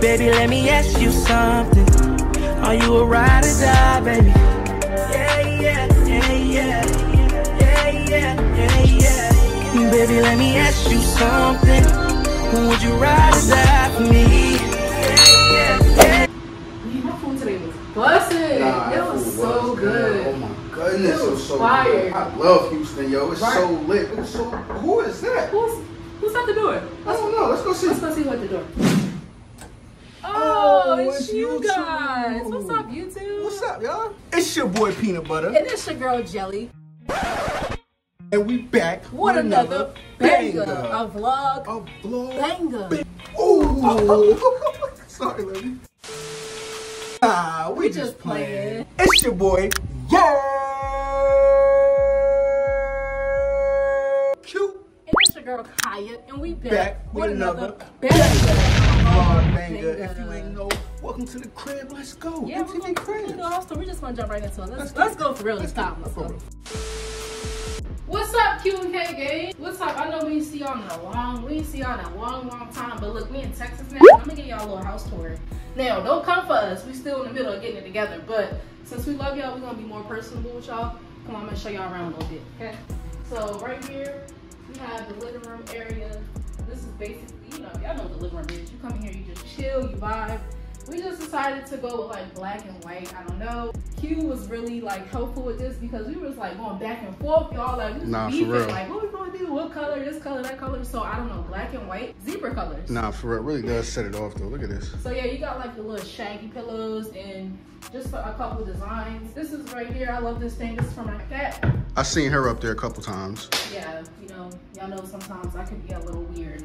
Baby, let me ask you something. Are you a ride or die, baby? Yeah, yeah, yeah, yeah. Yeah, yeah, yeah, yeah. Baby, let me ask you something. Would you ride or die for me? Yeah, yeah, yeah. My food today was busted. Nah, it that was so was good. Oh my goodness, It it was was so fire. good. I love Houston, yo. It's Right. so lit. It's so. Who is that? Who's who's at the door? I don't know. Let's go see. Let's go see who at the door. Oh, Oh, it's, it's you guys. What's up, YouTube? What's up, y'all? It's your boy Peanut Butter, And it's your girl Jelly. and we back What another banger, a vlog A vlog. banger. Ooh. Sorry, lady. Nah, we, We just just playing. playing. It's your boy, yeah. Cute. And it's your girl Kiya, and we back, Back with with another another banger. Banger. Banger. If you ain't know, welcome to the crib. Let's go. Yeah, we're MTV we're crib. gonna do a. We're just gonna jump right into it. Let's, Let's let's, go. for real this time. Let's go. What's up, Q and K gang? What's up? I know we see y'all in a long, we see y'all in a long, long time. But look, we in Texas now. I'm gonna give y'all a little house tour. Now, don't come for us. We still in the middle of getting it together. But since we love y'all, we're gonna be more personable with y'all. Come on, I'm gonna show y'all around a little bit. Okay. So right here, we have the living room area. This is basically, you know, y'all know what the living room is. You come in here, you just chill, you vibe. We just decided to go with like black and white. I don't know. Q was really like helpful with this because we was like going back and forth, y'all. Like we was Nah, beefing, like what we gonna do? What color? This color? That color? So I don't know. Black and white, zebra colors. Nah, for real, it really does set it off though. Look at this. So yeah, you got like the little shaggy pillows and just a couple designs. This is right here. I love this thing. This is from my cat. I seen her up there a couple times. Yeah, you know, y'all know sometimes I can be a little weird.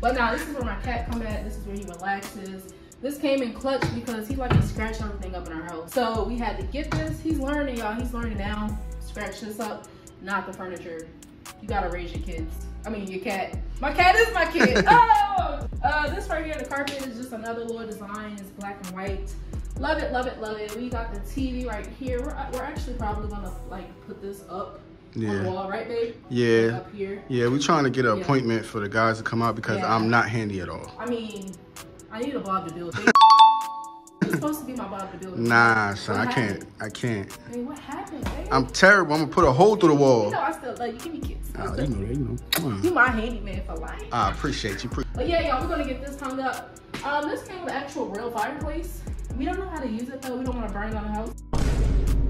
But now this is where my cat come at. This is where he relaxes. This came in clutch because he like to scratch everything up in our house. So we had to get this. He's learning, y'all. He's learning now. Scratch this up, not the furniture. You gotta raise your kids. I mean, your cat. My cat is my kid. oh! Uh, this right here, the carpet is just another little design. It's black and white. Love it, love it, love it. We got the TV right here. We're, we're actually probably gonna like put this up Yeah. wall, right, babe? Yeah. Up here. Yeah, we're trying to get an Yeah. appointment for the guys to come out because Yeah. I'm not handy at all. I mean, I need a Bob to build. It's supposed to be my Bob to build. Nah, son, What I can't. I can't. Hey, what happened, babe? I'm terrible. I'm gonna put a hole through the wall. you know I still love you. Give me kiss. Oh, you know that, you know. Come on. You my handyman for life. I appreciate you. Pre- But yeah, y'all, we're gonna get this hung up. Um, this came with an actual real fireplace. We don't know how to use it though. We don't want to burn down the house.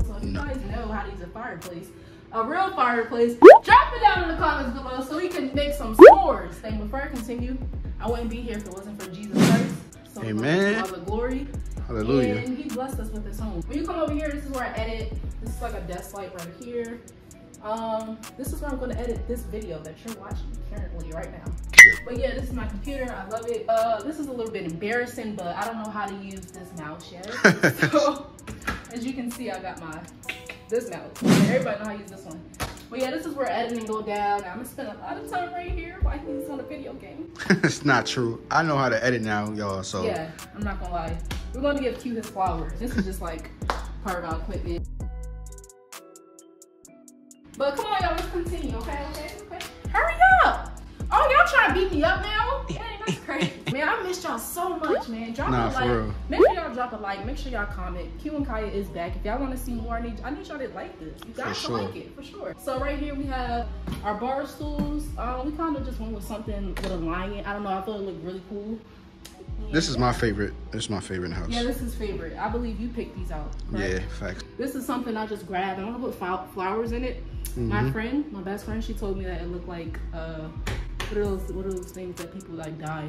So if you guys know how to use a fireplace, a real fireplace, drop it down in the comments below so we can make some s'mores. And before I continue, I wouldn't be here if it wasn't for Jesus Christ. So Amen. all the glory. Hallelujah. And he blessed us with his home. When you come over here, this is where I edit. This is like a desk light right here. Um, this is where I'm gonna edit this video that you're watching currently right now. But yeah, this is my computer. I love it. Uh, this is a little bit embarrassing, but I don't know how to use this mouse yet. so, as you can see, I got my this mouse. Everybody know how to use this one. But yeah, this is where editing go down. I'm gonna spend a lot of time right here while he's on a video game. it's not true. I know how to edit now, y'all. So Yeah, I'm not gonna lie. We're gonna give Q his flowers. This is just like part of our equipment. But come on, y'all, let's continue, okay? Okay, okay. Hurry up! Oh, y'all trying to beat me up now? Dang, that's crazy. man, I missed y'all so much, man. Drop Nah, a like. real. Make sure y'all drop a like. Make sure y'all comment. Q and Kiya is back. If y'all want to see more, I need I need y'all to like this. You guys sure. to like it for sure. So right here we have our bar stools. Um, we kind of just went with something with a lion. I don't know. I thought it looked really cool. this is my favorite. This is my favorite house. Yeah, this is favorite. I believe you picked these out. Yeah, facts. This is something I just grabbed. I'm gonna put flowers in it. My Mhm. friend, my best friend, she told me that it looked like uh, what are those what are those things that people like die?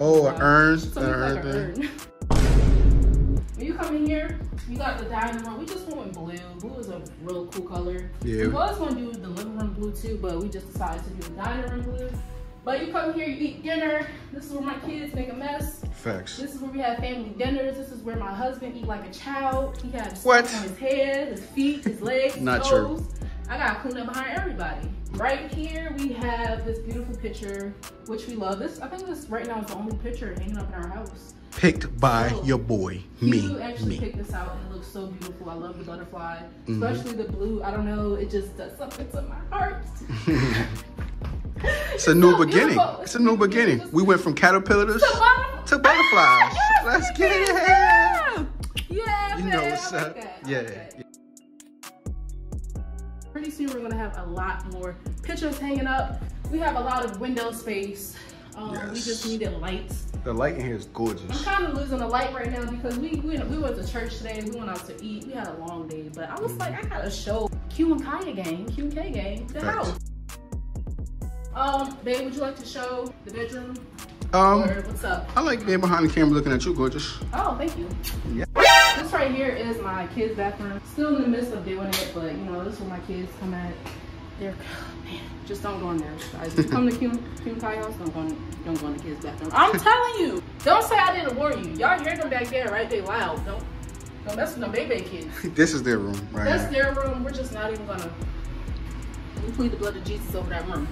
Oh, Uh, urn. An told me it was urn like thing. urn. when you come in here, you got the dining room. We just went with blue. Blue is a real cool color. Yeah. We was gonna do the living room blue too, but we just decided to do the dining room blue. But you come here, you eat dinner. This is where my kids make a mess. Facts. This is where we have family dinners. This is where my husband eat like a child. He has What? on his head, his feet, his legs, his Not true. I gotta clean up behind everybody. Right here we have this beautiful picture, which we love. This I think this right now is the only picture hanging up in our house. Picked by Oh. your boy, me, You actually me. picked this out and it looks so beautiful. I love the butterfly, Mhm. especially the blue. I don't know, it just does something to my heart. It's a new so beginning. beautiful. It's a new beginning. We went from caterpillars To butterflies. to butterflies. Yes, Let's get it. Yeah, yeah You man, know what's up. Yeah. like that. Pretty soon we're gonna have a lot more pictures hanging up. We have a lot of window space. Um, We just needed lights. The light in here is gorgeous. I'm kind of losing the light right now because we, we we went to church today. We went out to eat. We had a long day, but I was like, I gotta show Q and Kiya game, Q and K game, the house. Um, babe, would you like to show the bedroom? Um, or what's up? I like being behind the camera looking at you, gorgeous. Oh, thank you. Yeah. This right here is my kids' bathroom. Still in the midst of doing it, but you know, this is where my kids come at. They're oh, man, just don't go in there, guys. You come to Q and Kai house, don't go in, don't go in the kids' bathroom. I'm telling you, don't say I didn't warn you. Y'all hear them back there, right? They loud. Don't don't mess with them baby kids. This is their room right That's their room. We're just not even gonna. We plead the blood of Jesus over that room.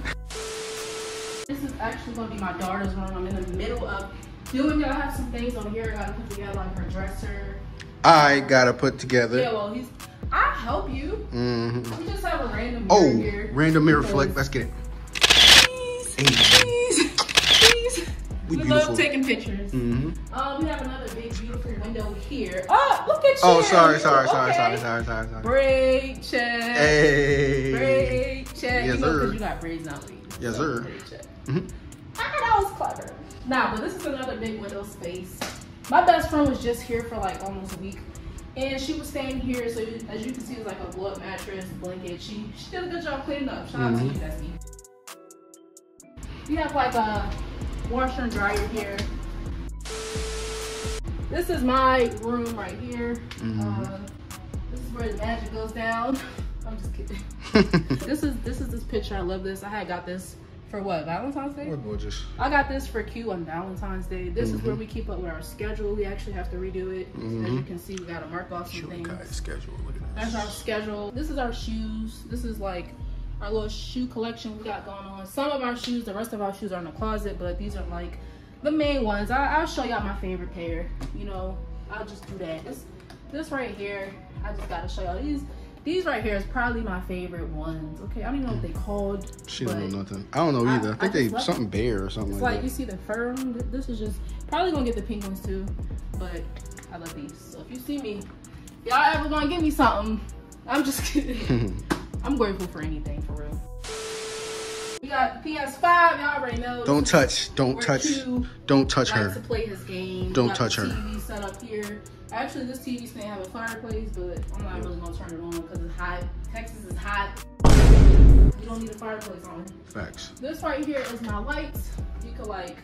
This is actually gonna be my daughter's room. I'm in the middle of doing it. I have some things on here I gotta put together, like her dresser. I gotta put together. Yeah, well, he's. I'll help you. hmm We just have a random mirror Oh, here. random mirror because- flick. Let's get it. Please, please, please. We We, love taking pictures. hmm Um, we have another big, beautiful window here. Oh, look at you. Oh, sorry, sorry, sorry, Okay. sorry, sorry, sorry, sorry. Braid check. Hey. Braid check. Yes, you know, sir. because you got braids now. Yes, So, sir. braid check. Mhm. Ah, that was clever. Nah, but this is another big window space. My best friend was just here for like almost a week. And she was staying here, so as you can see, it's like a blow up mattress, blanket. She she did a good job cleaning up. Shout out to you, Mhm. Dusty. We have like a washer and dryer here. This is my room right here. Mhm. Uh, this is where the magic goes down. I'm just kidding. this is this is this picture. I love this. I had got this for what Valentine's Day. We're gorgeous. I got this for Q on Valentine's Day. This is where Mhm. we keep up with our schedule. We actually have to redo it. As you can see, we got to mark off some Show things. Kai's schedule. Look at That's our schedule. This is our shoes. This is like our little shoe collection we got going on. Some of our shoes, the rest of our shoes are in the closet, but these are like the main ones. I, I'll show y'all my favorite pair. You know, I'll just do that. This, this right here, I just gotta show y'all these. These right here is probably my favorite ones. Okay, I don't even know what they called. She don't know nothing. I don't know either. I, I think just they something bear or something It's like, like you see the fur. This is just probably gonna get the pink ones too, but I love these. So if you see me, y'all ever gonna give me something? I'm just kidding. I'm grateful for anything for real. We got PS5. Y'all already know. don't touch. Don't touch. Don't touch likes to her. play his game. Don't touch her. TV set up here. Actually, this TV stand have a fireplace, but I'm not really gonna turn it on because it's hot. Texas is hot. You don't need a fireplace on. Facts. This right here is my lights. You could like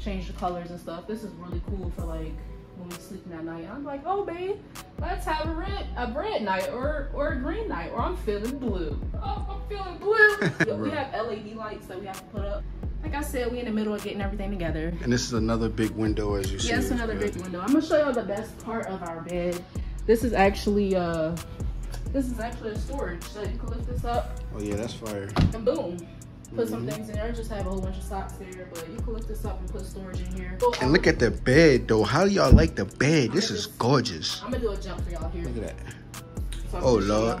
change the colors and stuff. This is really cool for like when we're sleeping at night. I'm like, oh babe, let's have a red a red night or or a green night or I'm feeling blue. Oh, feeling blue. We have LED lights that we have to put up. Like I said, we in the middle of getting everything together. And this is another big window as you see. Yes, It's another big window. I'm gonna show y'all the best part of our bed. This is actually uh this is actually a storage. So you can lift this up Oh yeah, that's fire. and boom. Put some Mhm. things in there. Just have a whole bunch of socks there, but you can lift this up and put storage in here. And look at the bed though. How do y'all like the bed? This is gorgeous. I'm gonna do a jump for y'all here. Look at that. So Oh lord. y'all.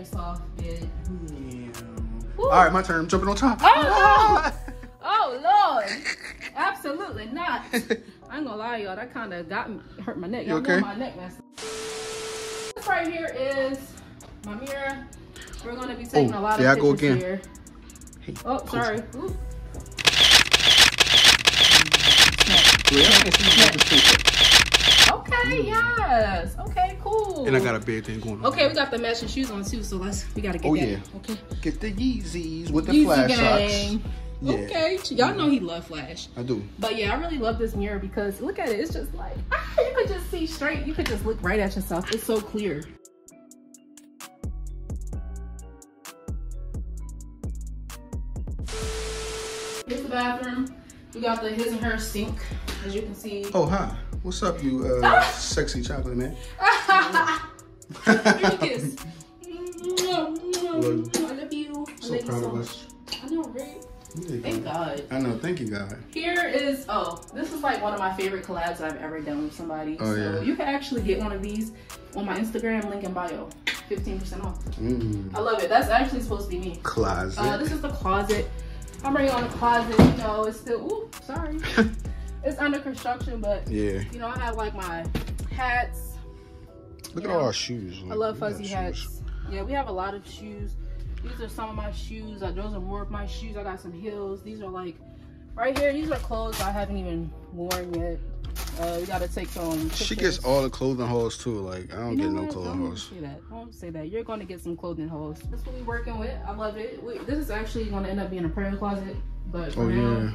It's a very soft bed. Hmm. All right, my turn. I'm jumping on top. Oh, Oh Lord, absolutely not. I ain't gonna lie, y'all. That kind of got me, hurt my neck. You okay? my neck messed. This right here is my mirror. We're gonna be taking Oh, a lot of I go pictures again. here. Hey, Oh, close sorry. Ooh. Wait, I can't see you. Just face it. Okay, yes. Okay, cool. And I got a bed thing going on. Okay, we got the matching shoes on too, so let's we gotta get Oh, that. yeah. Okay. Get the Yeezys with the Yeezy flash gang. socks. Yeah. Okay, y'all know he love Flash. I do. But yeah, I really love this mirror because look at it. It's just like ah, you could just see straight. You could just look right at yourself. It's so clear. Here's the bathroom. We got the his and her sink, as you can see. Oh hi. What's up, you uh, sexy chocolate man? Here's a kiss. I love you. I So love you proud so of us. I know, right? Yeah, Thank God. I know. Thank you, God. Here is oh, this is like one of my favorite collabs I've ever done with somebody. Oh, so yeah. you can actually get one of these on my Instagram link in bio. 15% off. Mm. I love it. That's actually supposed to be me. Closet. Uh, this is the closet. I'm bringing on the closet. You know, it's still, ooh, sorry. it's under construction, but yeah. you know, I have like my hats. Look at all our shoes. I love fuzzy shoes. hats. Yeah, we have a lot of shoes. These are some of my shoes. Uh, those are more of my shoes. I got some heels. These are like right here. These are clothes I haven't even worn yet. Uh, we gotta take some. She gets all the clothing hauls too. Like I don't You get know no what? clothing Don't hauls. say that. Don't say that. You're going to get some clothing holes. That's what we're working with. I love it. We, this is actually going to end up being a prayer closet, but for Oh now, yeah.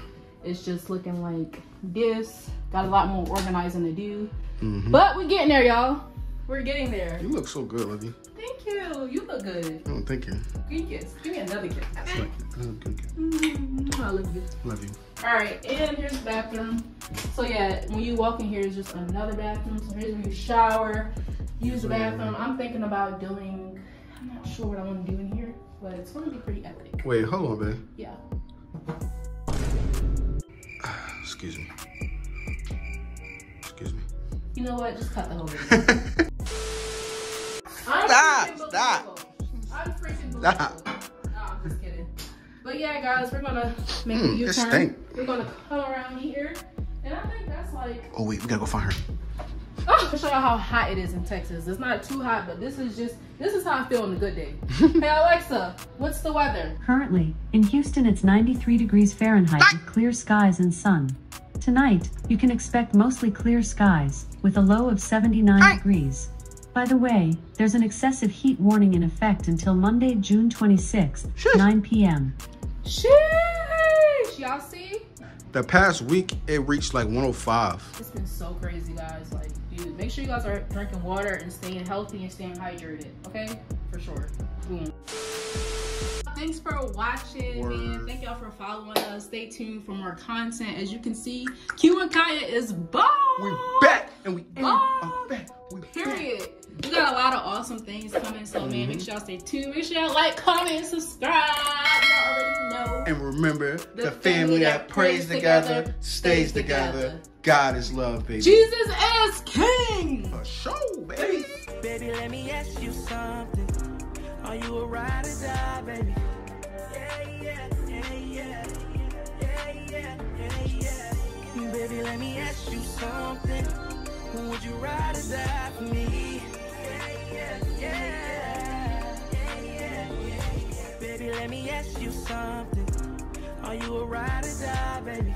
It's just looking like this. Got a lot more organizing to do, Mhm. but we're getting there, y'all. We're getting there. You look so good, Lovey. Thank you. You look good. Oh, don't you. Me kiss. Give me another kiss. Like, good, good, good. Mm, I love you. Love you. All right, and here's the bathroom. So yeah, when you walk in here, is just another bathroom. So here's where you shower, use the bathroom. I'm thinking about doing. I'm not sure what I want to do in here, but it's going to be pretty epic. Wait, hold on, man. Yeah. Excuse me. Excuse me. You know what? Just cut the whole video. I'm Stop, stop. I'm freaking Stop. believable. No, I'm just kidding. But yeah, guys, we're gonna make a Mm, it U-turn. stink. We're gonna come around here, and I think that's like oh wait, we gotta go find her. Oh, to show y'all how hot it is in Texas. It's not too hot, but this is just this is how I feel on a good day. hey Alexa, what's the weather? Currently, in Houston, it's 93 degrees Fahrenheit with clear skies and sun. Tonight, you can expect mostly clear skies, with a low of 79 degrees. By the way, there's an excessive heat warning in effect until Monday, June 26th, 9 p.m. Sheesh! Y'all see? The past week, it reached like 105. It's been so crazy, guys. Like, dude, make sure you guys are drinking water and staying healthy and staying hydrated. Okay? For sure. Boom. Thanks for watching, man. Thank y'all for following us. Stay tuned for more content. As you can see, Q and Kiya is bomb. We back and we and we Oh, back. We back. Period. We got a lot of awesome things coming, so man, make mhm. sure y'all stay tuned. Make sure y'all like, comment, and subscribe. Y'all already know. And remember, the, family that prays together stays together. God is love, baby. Jesus is King. For sure, baby. Baby, let me ask you something. Are you a ride or die, baby? Yeah, yeah, yeah, yeah. Yeah, yeah, yeah. Baby, let me ask you something. Would you ride or die for me? Yeah, yeah, yeah. Yeah, yeah, yeah. Baby, let me ask you something. Are you a ride or die, baby?